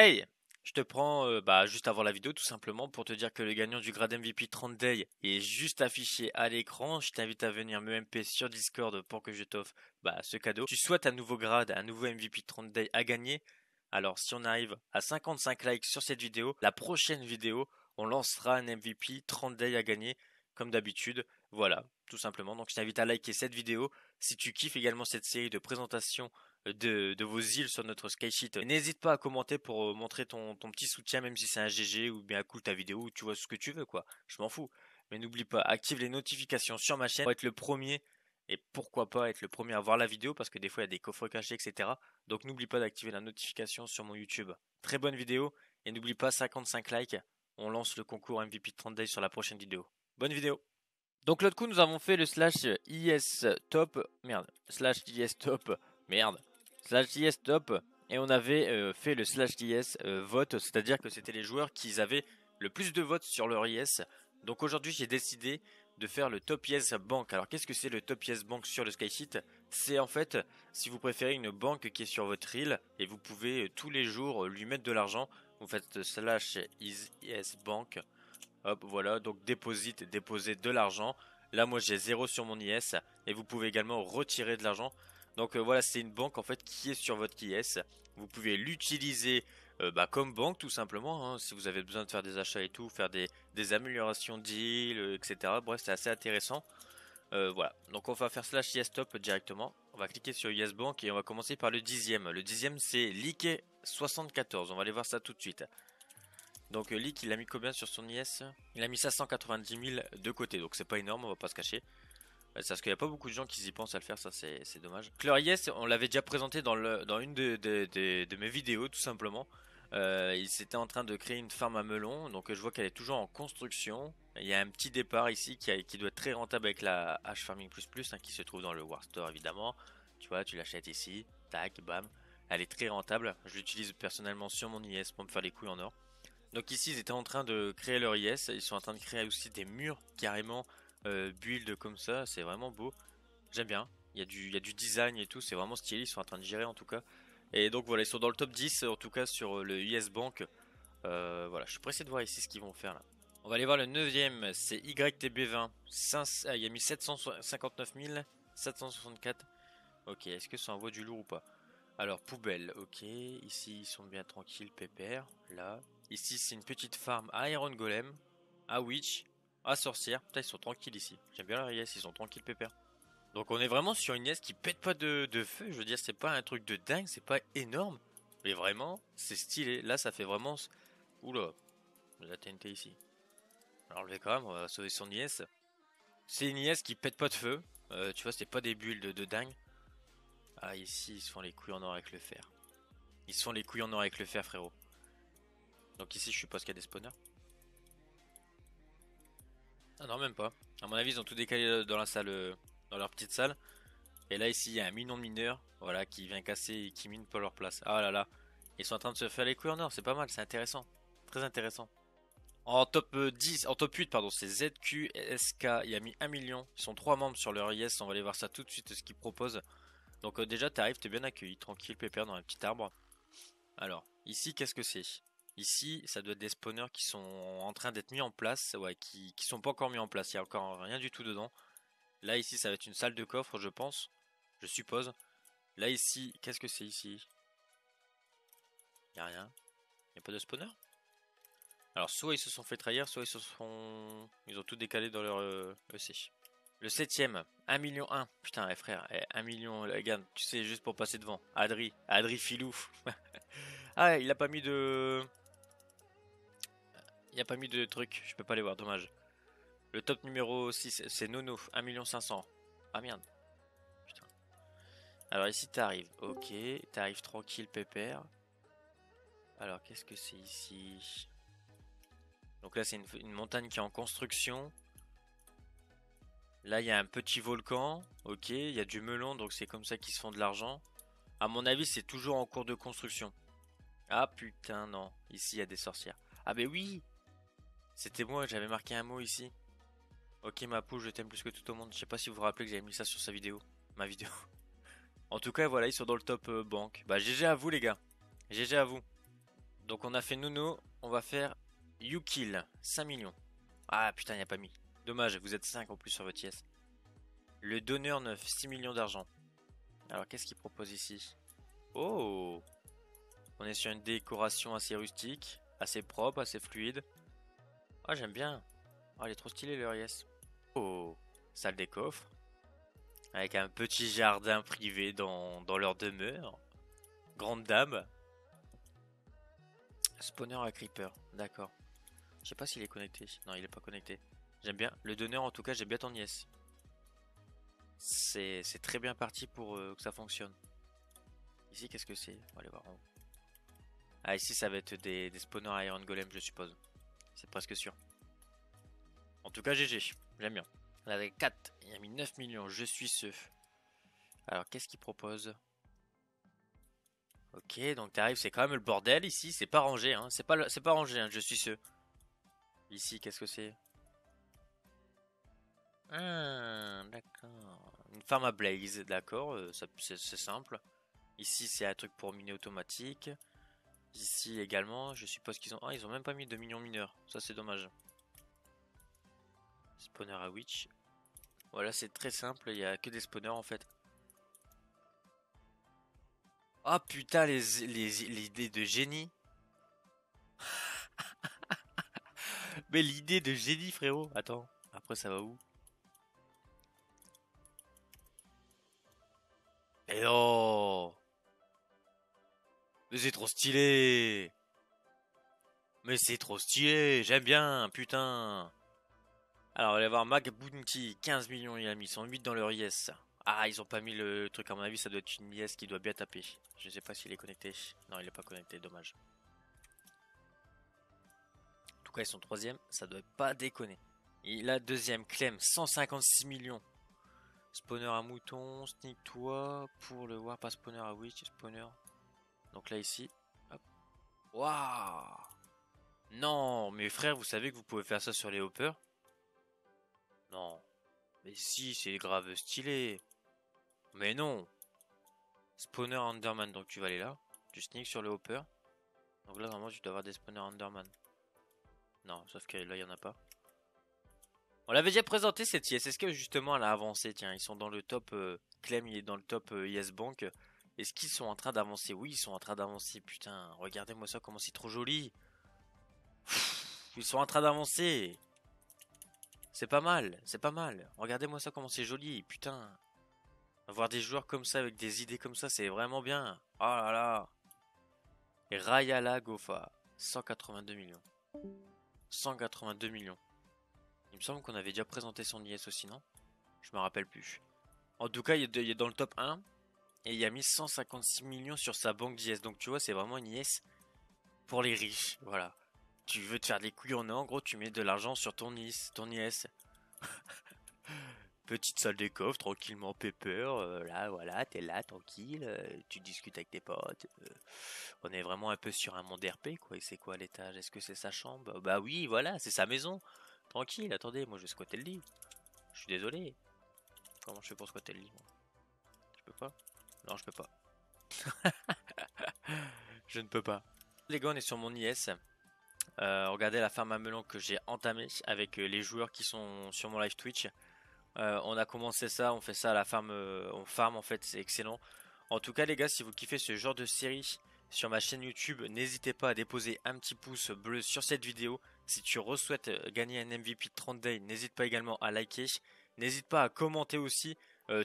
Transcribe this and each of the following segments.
Hey je te prends euh, bah, juste avant la vidéo tout simplement pour te dire que le gagnant du grade MVP 30 Day est juste affiché à l'écran. Je t'invite à venir me MP sur Discord pour que je t'offre bah, ce cadeau. Tu souhaites un nouveau grade, un nouveau MVP 30 Day à gagner? Alors si on arrive à 55 likes sur cette vidéo, la prochaine vidéo, on lancera un MVP 30 Day à gagner comme d'habitude. Voilà, tout simplement. Donc je t'invite à liker cette vidéo. Si tu kiffes également cette série de présentations de, vos îles sur notre skysheet. N'hésite pas à commenter pour euh, montrer ton, petit soutien, même si c'est un GG ou bien cool ta vidéo ou tu vois ce que tu veux, quoi. Je m'en fous. Mais n'oublie pas, active les notifications sur ma chaîne pour être le premier et pourquoi pas être le premier à voir la vidéo parce que des fois il y a des coffres cachés, etc. Donc n'oublie pas d'activer la notification sur mon YouTube. Très bonne vidéo et n'oublie pas 55 likes. On lance le concours MVP 30 days sur la prochaine vidéo. Bonne vidéo. Donc l'autre coup nous avons fait le slash IS top merde slash IS top merde slash JS top et on avait euh, fait le slash JS euh, vote, c'est-à-dire que c'était les joueurs qui avaient le plus de votes sur leur IS. Donc aujourd'hui j'ai décidé de faire le top IS bank. Alors qu'est-ce que c'est le top IS bank sur le SkySheet C'est en fait, si vous préférez, une banque qui est sur votre île et vous pouvez euh, tous les jours lui mettre de l'argent. Vous faites slash IS bank. Hop, voilà, donc déposite, déposer de l'argent. Là, moi, j'ai zéro sur mon IS et vous pouvez également retirer de l'argent. Donc euh, voilà, c'est une banque en fait qui est sur votre IS. Vous pouvez l'utiliser euh, bah, comme banque tout simplement. Hein, si vous avez besoin de faire des achats et tout, faire des, améliorations deal, euh, etc. Bref, c'est assez intéressant. voilà, donc on va faire slash top directement. On va cliquer sur Yes Bank et on va commencer par le dixième. Le dixième c'est Leak74. On va aller voir ça tout de suite. Donc Leak il a mis combien sur son IS Il a mis ça 190 000 de côté, donc c'est pas énorme, on va pas se cacher. C'est parce qu'il n'y a pas beaucoup de gens qui y pensent à le faire, ça c'est dommage. Yes, on l'avait déjà présenté dans, le, dans une de, mes vidéos tout simplement. Euh, il s'était en train de créer une ferme à melon, donc je vois qu'elle est toujours en construction. Il y a un petit départ ici qui, qui doit être très rentable avec la H Farming hein, qui se trouve dans le War Store évidemment. Tu vois, tu l'achètes ici, tac, bam. Elle est très rentable. Je l'utilise personnellement sur mon IS pour me faire les couilles en or. Donc ici, ils étaient en train de créer leur IS. Ils sont en train de créer aussi des murs carrément euh, build comme ça, c'est vraiment beau. J'aime bien. Il y, a du, design et tout, c'est vraiment stylé. Ils sont en train de gérer en tout cas. Et donc voilà, ils sont dans le top 10 en tout cas sur le US Bank. Euh, voilà, je suis pressé de voir ici ce qu'ils vont faire là. On va aller voir le 9ème, c'est YTB20. Ah, il a mis 759 764. Ok, est-ce que ça envoie du lourd ou pas? Alors, poubelle, ok. Ici, ils sont bien tranquilles, pépère. Là. Ici, c'est une petite farm à Iron Golem. À Witch. Ah, sorcière. Putain, ils sont tranquilles ici. J'aime bien leur IS, ils sont tranquilles, pépère. Donc, on est vraiment sur une IS qui pète pas de, feu. Je veux dire, c'est pas un truc de dingue, c'est pas énorme. Mais vraiment, c'est stylé. Là, ça fait vraiment. Oula, la TNT ici. Alors, le quand même, on va sauver son IS. C'est une IS qui pète pas de feu. Euh, tu vois, c'est pas des bulles de, de dingue. Ah, ici, ils se font les couilles en or avec le fer. Ils se font les couilles en or avec le fer, frérot. Donc, ici, je suppose qu'il y a des spawners. Ah non, même pas. À mon avis, ils ont tout décalé dans la salle, euh, dans leur petite salle. Et là, ici, il y a un million de mineurs, voilà, qui vient casser et qui mine pas leur place. Ah là là. Ils sont en train de se faire les couilles en or, c'est pas mal, c'est intéressant. Très intéressant. En top 10, euh, en top 8, pardon, c'est ZQSK, il a mis 1 million. Ils sont 3 membres sur leur IS, on va aller voir ça tout de suite, ce qu'ils proposent. Donc euh, déjà, t'arrives, t'es bien accueilli, tranquille, pépère dans un petit arbre. Alors, ici, qu'est-ce que c'est? Ici, ça doit être des spawners qui sont en train d'être mis en place, ouais, qui, qui sont pas encore mis en place. Il y a encore rien du tout dedans. Là, ici, ça va être une salle de coffre, je pense. Je suppose. Là, ici, qu'est-ce que c'est ici? Il n'y a rien? Il n'y a pas de spawner? Alors, soit ils se sont fait trahir, soit ils se sont... Ils ont tout décalé dans leur EC. E Le septième, 1 million 1. Putain, eh, frère, 1 eh, million, regarde, tu sais, juste pour passer devant. Adri, Adri Filou. ah, il a pas mis de... Il n'y a pas mis de truc, je peux pas les voir, dommage. Le top numéro 6, c'est Nono, 1 500 Ah merde. Putain. Alors ici t'arrives, ok, t'arrives tranquille pépère. Alors qu'est-ce que c'est ici? Donc là c'est une, une, montagne qui est en construction. Là il y a un petit volcan, ok, il y a du melon donc c'est comme ça qu'ils se font de l'argent. À mon avis c'est toujours en cours de construction. Ah putain non, ici il y a des sorcières. Ah ben oui c'était moi, j'avais marqué un mot ici. Ok ma poule, je t'aime plus que tout au monde. Je sais pas si vous vous rappelez que j'avais mis ça sur sa vidéo. Ma vidéo. en tout cas, voilà, ils sont dans le top euh, banque. Bah GG à vous les gars. GG à vous. Donc on a fait Nuno, on va faire Kill 5 millions. Ah putain, il a pas mis. Dommage, vous êtes 5 en plus sur votre yes. Le donneur 9, 6 millions d'argent. Alors qu'est-ce qu'il propose ici? Oh On est sur une décoration assez rustique, assez propre, assez fluide. Ah j'aime bien. Ah il est trop stylé le yes. Oh Salle des coffres. Avec un petit jardin privé dans, dans leur demeure. Grande dame. Spawner à Creeper, d'accord. Je sais pas s'il est connecté. Non, il est pas connecté. J'aime bien. Le donneur, en tout cas, j'aime bien ton yes. C'est très bien parti pour euh, que ça fonctionne. Ici, qu'est-ce que c'est? On va aller voir en haut. Ah, ici, ça va être des, des spawners Iron Golem, je suppose. C'est presque sûr. En tout cas, GG. J'aime bien. On avait 4. Il a mis 9 millions. Je suis ce. Alors, qu'est-ce qu'il propose? Ok, donc t'arrives, c'est quand même le bordel ici. C'est pas rangé, hein. C'est pas, pas rangé, hein. Je suis ce. Ici, qu'est-ce que c'est? Ah, d'accord. Une farm à blaze, d'accord. Euh, c'est simple. Ici, c'est un truc pour miner automatique. Ici également, je suppose qu'ils ont... Ah, ils ont même pas mis de millions mineurs. Ça, c'est dommage. Spawner à witch. Voilà, c'est très simple. Il y a que des spawners, en fait. Ah, putain, les, les, les idées de génie. Mais l'idée de génie, frérot. Attends, après ça va où? Eh oh Mais c'est trop stylé Mais c'est trop stylé J'aime bien, putain Alors, on va aller voir Mag Bounty, 15 millions il a mis, 108 dans leur yes. Ah, ils ont pas mis le truc, à mon avis, ça doit être une yes qui doit bien taper. Je sais pas s'il est connecté. Non, il est pas connecté, dommage tout cas, ils sont troisième, ça doit pas déconner. Et la deuxième, Clem, 156 millions. Spawner à mouton, sneak toi pour le voir, pas spawner à witch, spawner. Donc là ici, Waouh Non, mes frères, vous savez que vous pouvez faire ça sur les hoppers Non. Mais si, c'est grave stylé. Mais non. Spawner Underman, donc tu vas aller là. Tu sneak sur le hopper. Donc là, normalement, tu dois avoir des spawners Underman. Non, sauf que là, il n'y en a pas. On l'avait déjà présenté cette IS. Est-ce que justement elle a avancé? Tiens, ils sont dans le top. Euh, Clem, il est dans le top euh, IS Bank. Est-ce qu'ils sont en train d'avancer? Oui, ils sont en train d'avancer. Putain, regardez-moi ça, comment c'est trop joli. ils sont en train d'avancer. C'est pas mal, c'est pas mal. Regardez-moi ça, comment c'est joli. Putain. Avoir des joueurs comme ça, avec des idées comme ça, c'est vraiment bien. Oh là là. Rayala Gofa, 182 millions. 182 millions. Il me semble qu'on avait déjà présenté son IS aussi, non? Je me rappelle plus. En tout cas, il est dans le top 1 et il a mis 156 millions sur sa banque d'IS. Donc tu vois, c'est vraiment une IS pour les riches. Voilà. Tu veux te faire des couilles en or, en gros, tu mets de l'argent sur ton IS. Petite salle des coffres, tranquillement, pépère. Euh, là, voilà, t'es là, tranquille. Euh, tu discutes avec tes potes. Euh, on est vraiment un peu sur un monde RP, quoi. Et c'est quoi l'étage? Est-ce que c'est sa chambre? Bah oui, voilà, c'est sa maison. Tranquille, attendez, moi je vais squatter le lit. Je suis désolé. Comment je fais pour squatter le lit Je peux pas Non, je peux pas. je ne peux pas. Les gars, on est sur mon IS. regardez la ferme à melon que j'ai entamée avec les joueurs qui sont sur mon live Twitch. Euh, on a commencé ça, on fait ça à la farm, euh, on farm en fait, c'est excellent. En tout cas les gars, si vous kiffez ce genre de série sur ma chaîne YouTube, n'hésitez pas à déposer un petit pouce bleu sur cette vidéo. Si tu souhaites euh, gagner un MVP de 30 days, n'hésite pas également à liker. N'hésite pas à commenter aussi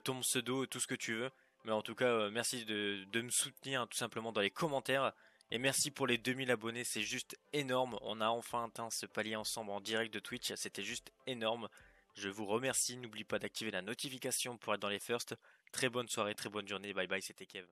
ton pseudo, tout ce que tu veux. Mais en tout cas, merci de, de, me soutenir tout simplement dans les commentaires. Et merci pour les 2000 abonnés, c'est juste énorme. On a enfin atteint ce palier ensemble en direct de Twitch, c'était juste énorme. Je vous remercie. N'oublie pas d'activer la notification pour être dans les firsts. Très bonne soirée, très bonne journée. Bye bye, c'était Kev.